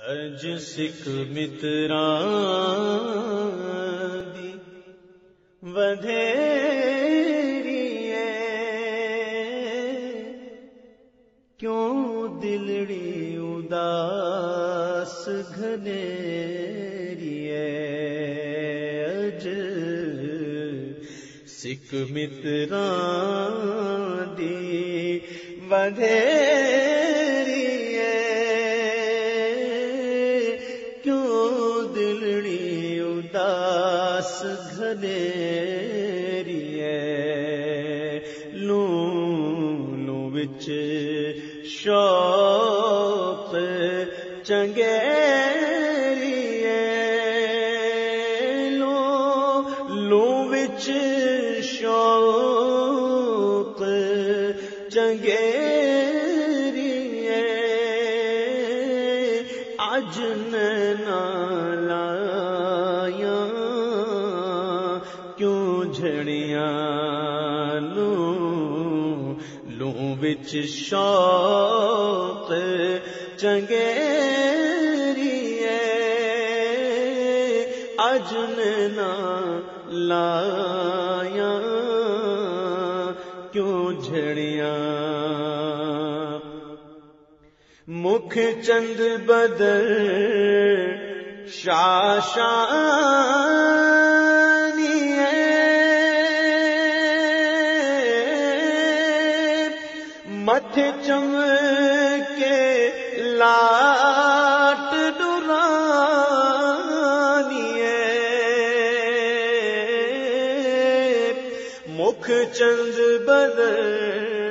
ਅਜ ਸਿੱਖ ਮਿਤਰਾਂ ਦੀ ਵਧੇਰੀਏ ਕਿਉਂ ਦਿਲੜੀ ਉਦਾਸ ਘਨੇਰੀਏ ਅਜ ਸਿੱਖ ਮਿਤਰਾਂ ਦੀ ਵਧੇ مترا دی ودھیری لو لو بچ شوق چنگے لو لو بچ شوق چنگے اج نالا جھڑیاں لو؟ لو بچ شوق چنگے اجن نا لایا کیوں جھڑیاں مکھ چند بدر شاشا مت چم کے لاٹ ڈرانی مکھ چند بدر